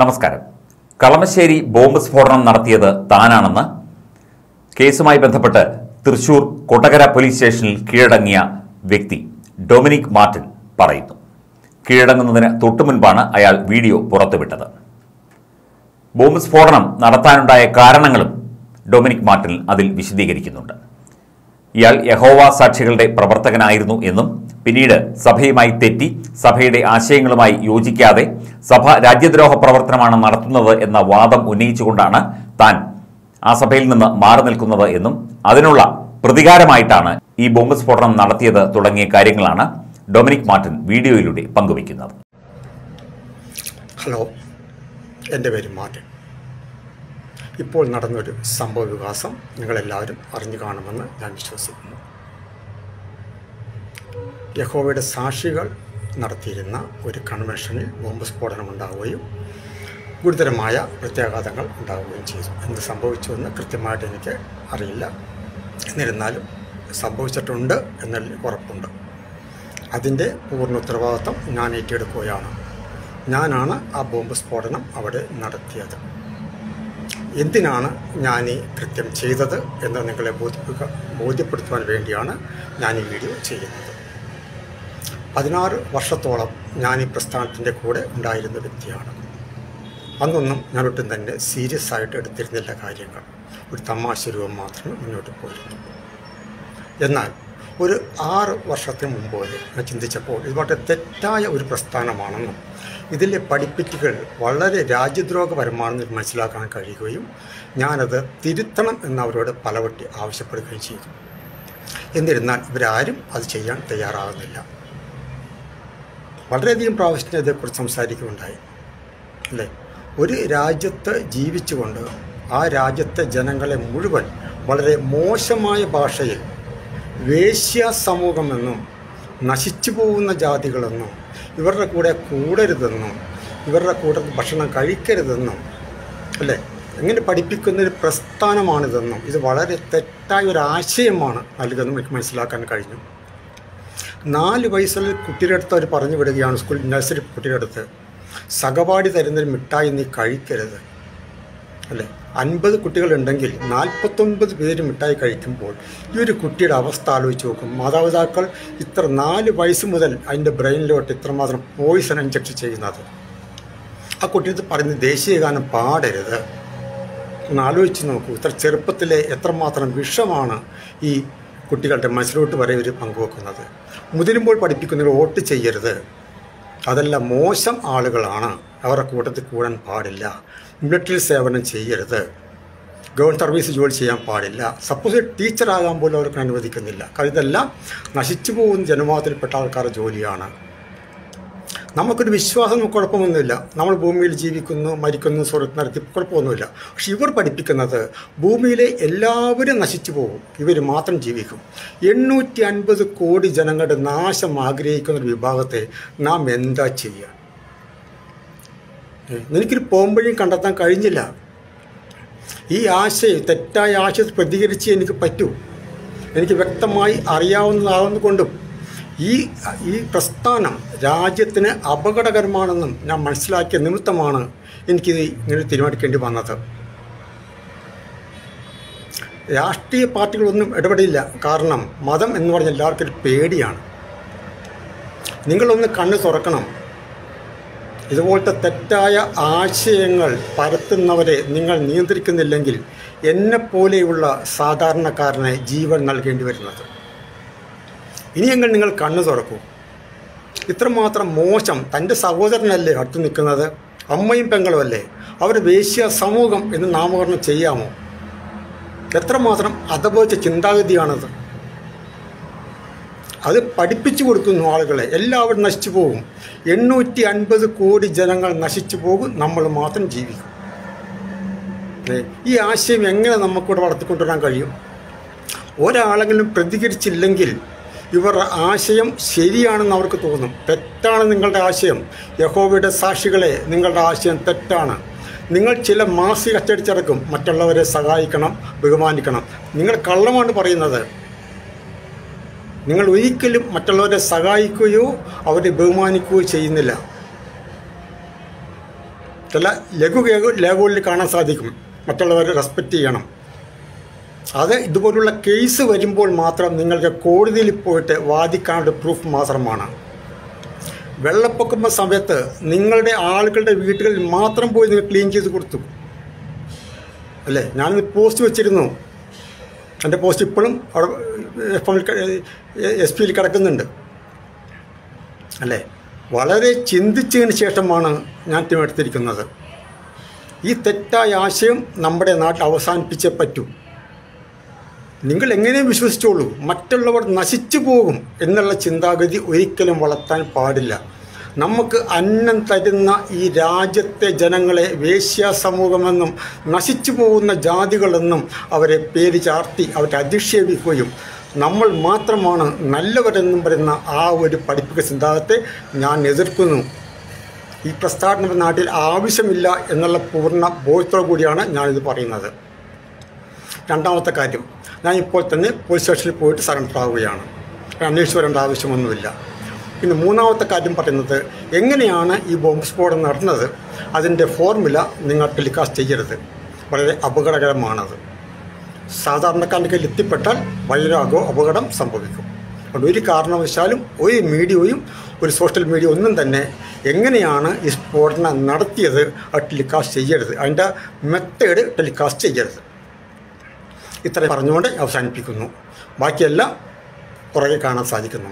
നമസ്കാരം. കളമശ്ശേരി ബോംബ് സ്ഫോടനം നടത്തിയത് താനാണെന്ന് കേസുമായി ബന്ധപ്പെട്ട് തൃശൂർ കൊട്ടകര പോലീസ് സ്റ്റേഷനിൽ കീഴടങ്ങിയ വ്യക്തി ഡൊമിനിക് മാർട്ടിൻ പറയുന്നു. കീഴടങ്ങുന്നതിന് തൊട്ടുമുൻപാണ് അയാൾ വീഡിയോ പുറത്തുവിട്ടത്. ബോംബ് സ്ഫോടനം നടത്താനുണ്ടായ കാരണങ്ങളും ഡൊമിനിക് മാർട്ടിൻ അതിൽ വിശദീകരിക്കുന്നുണ്ട്. ഇയാൾ യഹോവ സാക്ഷികളുടെ പ്രവർത്തകനായിരുന്നു എന്നും പിന്നീട് സഭയുമായി തെറ്റി സഭയുടെ ആശയങ്ങളുമായി യോജിക്കാതെ സഭ രാജ്യദ്രോഹ പ്രവർത്തനമാണ് നടത്തുന്നത് എന്ന വാദം ഉന്നയിച്ചുകൊണ്ടാണ് താൻ ആ സഭയിൽ നിന്ന് മാറി നിൽക്കുന്നത് എന്നും അതിനുള്ള പ്രതികാരമായിട്ടാണ് ഈ ബോംബ് സ്ഫോടനം നടത്തിയത് തുടങ്ങിയ കാര്യങ്ങളാണ് ഡൊമിനിക് മാർട്ടിൻ വീഡിയോയിലൂടെ പങ്കുവയ്ക്കുന്നത്. ഹലോ എന്റെ പേര് മാർട്ടിൻ. ഇപ്പോൾ നടന്നൊരു സംഭവ വികാസം നിങ്ങളെല്ലാവരും അറിഞ്ഞു കാണുമെന്ന് ഞാൻ വിശ്വസിക്കുന്നു. യഹോവയുടെ സാക്ഷികൾ നടത്തിയിരുന്ന ഒരു കൺവെൻഷനിൽ ബോംബ് സ്ഫോടനം ഉണ്ടാവുകയും ഗുരുതരമായ പ്രത്യാഘാതങ്ങൾ ഉണ്ടാവുകയും ചെയ്തു. എന്ത് സംഭവിച്ചുവെന്ന് കൃത്യമായിട്ട് എനിക്ക് അറിയില്ല. എന്നിരുന്നാലും സംഭവിച്ചിട്ടുണ്ട് എന്നതിൽ ഉറപ്പുണ്ട്. അതിന്റെ പൂർണ ഉത്തരവാദിത്വം ഞാൻ ഏറ്റെടുക്കുകയാണ്. ഞാനാണ് ആ ബോംബ് സ്ഫോടനം അവിടെ നടത്തിയത്. എന്തിനാണ് ഞാൻ ഈ കൃത്യം ചെയ്തത് എന്ന് നിങ്ങളെ ബോധിപ്പിക്കുക ബോധ്യപ്പെടുത്തുവാൻ വേണ്ടിയാണ് ഞാൻ ഈ വീഡിയോ ചെയ്യുന്നത്. പതിനാറ് വർഷത്തോളം ഞാൻ ഈ പ്രസ്ഥാനത്തിന്റെ കൂടെ ഉണ്ടായിരുന്ന വ്യക്തിയാണ്. അന്നൊന്നും ഞാൻ തന്നെ സീരിയസ് ആയിട്ട് എടുത്തിരുന്നില്ല കാര്യങ്ങൾ. ഒരു തമാശ രൂപം മാത്രമേ മുന്നോട്ട് പോയിരുന്നു. എന്നാൽ ഒരു ആറ് വർഷത്തിന് മുമ്പ് വരെ ചിന്തിച്ചപ്പോൾ ഇത് വളരെ തെറ്റായ ഒരു പ്രസ്ഥാനമാണെന്നും ഇതിലെ പഠിപ്പിക്കുകൾ വളരെ രാജ്യദ്രോഹപരമാണെന്ന് മനസ്സിലാക്കാൻ കഴിയുകയും ഞാനത് തിരുത്തണം എന്ന് അവരോട് പലവട്ടി ആവശ്യപ്പെടുകയും ചെയ്തു. എന്നിരുന്നാൽ ഇവരാരും അത് ചെയ്യാൻ തയ്യാറാകുന്നില്ല. വളരെയധികം പ്രാവശ്യം ഇതേക്കുറിച്ച് സംസാരിക്കുകയുണ്ടായി. അല്ലേ? ഒരു രാജ്യത്ത് ജീവിച്ചുകൊണ്ട് ആ രാജ്യത്തെ ജനങ്ങളെ മുഴുവൻ വളരെ മോശമായ ഭാഷയിൽ വേശ്യ സമൂഹമെന്നും നശിച്ചു പോകുന്ന ജാതികളെന്നും ഇവരുടെ കൂടെ കൂടരുതെന്നും ഇവരുടെ കൂടെ ഭക്ഷണം കഴിക്കരുതെന്നും അല്ലേ? എങ്ങനെ പഠിപ്പിക്കുന്ന ഒരു പ്രസ്ഥാനമാണിതെന്നും ഇത് വളരെ തെറ്റായ ഒരു ആശയമാണ് നൽകുന്നത് എനിക്ക് മനസ്സിലാക്കാൻ കഴിഞ്ഞു. നാല് വയസ്സിൽ കുട്ടിയുടെ അടുത്ത് അവർ പറഞ്ഞു വിടുകയാണ് സ്കൂൾ നഴ്സറി കുട്ടിയുടെ അടുത്ത് സഹപാഠി തരുന്നൊരു മിഠായി നീ കഴിക്കരുത്. അല്ലേ? അൻപത് കുട്ടികളുണ്ടെങ്കിൽ നാൽപ്പത്തൊൻപത് പേര് മിഠായി കഴിക്കുമ്പോൾ ഈ ഒരു കുട്ടിയുടെ അവസ്ഥ ആലോചിച്ച് നോക്കും. മാതാപിതാക്കൾ ഇത്ര നാല് വയസ്സ് മുതൽ അതിന്റെ ബ്രെയിനിലോട്ട് ഇത്രമാത്രം പോയിസൺ ഇഞ്ചക്ട് ചെയ്യുന്നത്. ആ കുട്ടിയത് പറയുന്നത് ദേശീയ ഗാനം പാടരുത്. ഒന്ന് ആലോചിച്ച് നോക്കൂ ഇത്ര ചെറുപ്പത്തിലെ എത്രമാത്രം വിഷമാണ് ഈ കുട്ടികളുടെ മനസ്സിലോട്ട് വരെ ഇവർ പങ്കുവെക്കുന്നത്. മുതിരുമ്പോൾ പഠിപ്പിക്കുന്നവർ വോട്ട് ചെയ്യരുത്. അതെല്ലാം മോശം ആളുകളാണ്. അവരുടെ കൂട്ടത്തിൽ കൂടാൻ പാടില്ല. മിലിറ്ററി സേവനം ചെയ്യരുത്. ഗവൺമെന്റ് സർവീസ് ജോലി ചെയ്യാൻ പാടില്ല. സപ്പോസ് ടീച്ചറാകാൻ പോലും അവർക്ക് അനുവദിക്കുന്നില്ല. കാരണം ഇതെല്ലാം നശിച്ചു പോകുന്ന ജനവാദത്തിൽപ്പെട്ട ആൾക്കാരുടെ ജോലിയാണ്. നമുക്കൊരു വിശ്വാസം കുഴപ്പമൊന്നുമില്ല. നമ്മൾ ഭൂമിയിൽ ജീവിക്കുന്നു മരിക്കുന്നു സ്വർഗത്ത് നടത്തി കുഴപ്പമൊന്നുമില്ല. പക്ഷെ ഇവർ പഠിപ്പിക്കുന്നത് ഭൂമിയിലെ എല്ലാവരും നശിച്ചു പോകും. ഇവർ മാത്രം ജീവിക്കും. എണ്ണൂറ്റി അൻപത് കോടി ജനങ്ങളുടെ നാശം ആഗ്രഹിക്കുന്ന ഒരു വിഭാഗത്തെ നാം എന്താ ചെയ്യുക എനിക്കൊരു പോംവഴിയും കണ്ടെത്താൻ കഴിഞ്ഞില്ല. ഈ ആശയം തെറ്റായ ആശയത്തിൽ പ്രതികരിച്ച് എനിക്ക് പറ്റൂ. എനിക്ക് വ്യക്തമായി അറിയാവുന്നതാകുന്നതുകൊണ്ടും ഈ ഈ പ്രസ്ഥാനം രാജ്യത്തിന് അപകടകരമാണെന്നും ഞാൻ മനസ്സിലാക്കിയ നിമിത്തമാണ് എനിക്കിത് ഇങ്ങനെ തീരുമാനിക്കേണ്ടി വന്നത്. രാഷ്ട്രീയ പാർട്ടികളൊന്നും ഇടപെടില്ല. കാരണം മതം എന്ന് പറഞ്ഞ എല്ലാവർക്കും ഒരു പേടിയാണ്. നിങ്ങളൊന്ന് കണ്ണു തുറക്കണം. ഇതുപോലത്തെ തെറ്റായ ആശയങ്ങൾ പരത്തുന്നവരെ നിങ്ങൾ നിയന്ത്രിക്കുന്നില്ലെങ്കിൽ എന്നെപ്പോലെയുള്ള സാധാരണക്കാരനെ ജീവൻ നൽകേണ്ടി വരുന്നത്. ഇനിയെങ്കിൽ നിങ്ങൾ കണ്ണു തുറക്കൂ. ഇത്രമാത്രം മോശം തന്റെ സഹോദരനല്ലേ അടുത്ത് നിൽക്കുന്നത്? അമ്മയും പെങ്ങളും അല്ലേ? അവർ വേശ്യ സമൂഹം എന്ന് നാമകരണം ചെയ്യാമോ? എത്രമാത്രം അതബോധിച്ച ചിന്താഗതിയാണത്. അത് പഠിപ്പിച്ചു കൊടുക്കുന്നു ആളുകളെ. എല്ലാവരും നശിച്ചു പോകും. എണ്ണൂറ്റി അൻപത് കോടി ജനങ്ങൾ നശിച്ചു പോകും. നമ്മൾ മാത്രം ജീവിക്കും. ഈ ആശയം എങ്ങനെ നമുക്കിവിടെ വളർത്തിക്കൊണ്ടുവരാൻ കഴിയും? ഒരാളെങ്കിലും പ്രതികരിച്ചില്ലെങ്കിൽ ഇവരുടെ ആശയം ശരിയാണെന്ന് അവർക്ക് തോന്നും. തെറ്റാണ് നിങ്ങളുടെ ആശയം. യഹോവയുടെ സാക്ഷികളെ നിങ്ങളുടെ ആശയം തെറ്റാണ്. നിങ്ങൾ ചില മാസിക അച്ചടിച്ചിറക്കും. മറ്റുള്ളവരെ സഹായിക്കണം ബഹുമാനിക്കണം. നിങ്ങൾ കള്ളമാണ് പറയുന്നത്. നിങ്ങൾ ഒരിക്കലും മറ്റുള്ളവരെ സഹായിക്കുകയോ അവരെ ബഹുമാനിക്കുകയോ ചെയ്യുന്നില്ല. ചില ലഘു ലേഖകളിൽ കാണാൻ സാധിക്കും. മറ്റുള്ളവരെ റെസ്പെക്റ്റ് ചെയ്യണം. അത് ഇതുപോലുള്ള കേസ് വരുമ്പോൾ മാത്രം നിങ്ങൾക്ക് കോടതിയിൽ പോയിട്ട് വാദിക്കാനുള്ള പ്രൂഫ് മാത്രമാണ്. വെള്ളപ്പൊക്കം സമയത്ത് നിങ്ങളുടെ ആളുകളുടെ വീടുകളിൽ മാത്രം പോയി നിങ്ങൾ ക്ലീൻ ചെയ്ത് കൊടുത്തു. അല്ലേ? ഞാനിത് പോസ്റ്റ് വെച്ചിരുന്നു. എന്റെ പോസ്റ്റ് ഇപ്പോഴും അവിടെ എഫ് എസ് പിയിൽ കിടക്കുന്നുണ്ട്. അല്ലേ? വളരെ ചിന്തിച്ചതിന് ശേഷമാണ് ഞാൻ തിരഞ്ഞെടുത്തിരിക്കുന്നത് ഈ തെറ്റായ ആശയം നമ്മുടെ നാട്ടിൽ അവസാനിപ്പിച്ചേ പറ്റൂ. നിങ്ങൾ എങ്ങനെയും വിശ്വസിച്ചോളൂ. മറ്റുള്ളവർ നശിച്ചു പോകും എന്നുള്ള ചിന്താഗതി ഒരിക്കലും വളർത്താൻ പാടില്ല. നമുക്ക് അന്നം തരുന്ന ഈ രാജ്യത്തെ ജനങ്ങളെ വേശ്യ സമൂഹമെന്നും നശിച്ചു പോകുന്ന ജാതികളെന്നും അവരെ പേര് ചാർത്തി അവരെ അധിക്ഷേപിക്കുകയും നമ്മൾ മാത്രമാണ് നല്ലവരെന്നും പറയുന്ന ആ ഒരു പഠിപ്പിക്ക സിദ്ധാന്തത്തെ ഞാൻ എതിർക്കുന്നു. ഈ പ്രസ്താവന നാട്ടിൽ ആവശ്യമില്ല എന്നുള്ള പൂർണ ബോധത്തോടു കൂടിയാണ് ഞാനിത് പറയുന്നത്. രണ്ടാമത്തെ കാര്യം ഞാൻ ഇപ്പോൾ തന്നെ പോലീസ് സ്റ്റേഷനിൽ പോയിട്ട് സറണ്ടർ ആവുകയാണ് അന്വേഷിച്ച് വരേണ്ട ആവശ്യമൊന്നുമില്ല. പിന്നെ മൂന്നാമത്തെ കാര്യം പറയുന്നത് എങ്ങനെയാണ് ഈ ബോംബ് സ്ഫോടനം നടന്നത്? അതിന്റെ ഫോർമുല നിങ്ങൾ ടെലികാസ്റ്റ് ചെയ്യരുത്. വളരെ അപകടകരമാണത്. സാധാരണക്കാരന്റെ കയ്യിൽ എത്തിപ്പെട്ടാൽ വൈരാഗോ അപകടം സംഭവിക്കും. അതുകൊണ്ട് ഒരു കാരണവശാലും ഒരു മീഡിയയും ഒരു സോഷ്യൽ മീഡിയ ഒന്നും തന്നെ എങ്ങനെയാണ് ഈ സ്ഫോടനം നടത്തിയത് അത് ടെലികാസ്റ്റ് ചെയ്യരുത്. അതിന്റെ മെത്തേഡ് ടെലികാസ്റ്റ് ചെയ്യരുത്. ഇത്ര പറഞ്ഞുകൊണ്ട് അവസാനിപ്പിക്കുന്നു. ബാക്കിയെല്ലാം പുറകെ കാണാൻ സാധിക്കുന്നു.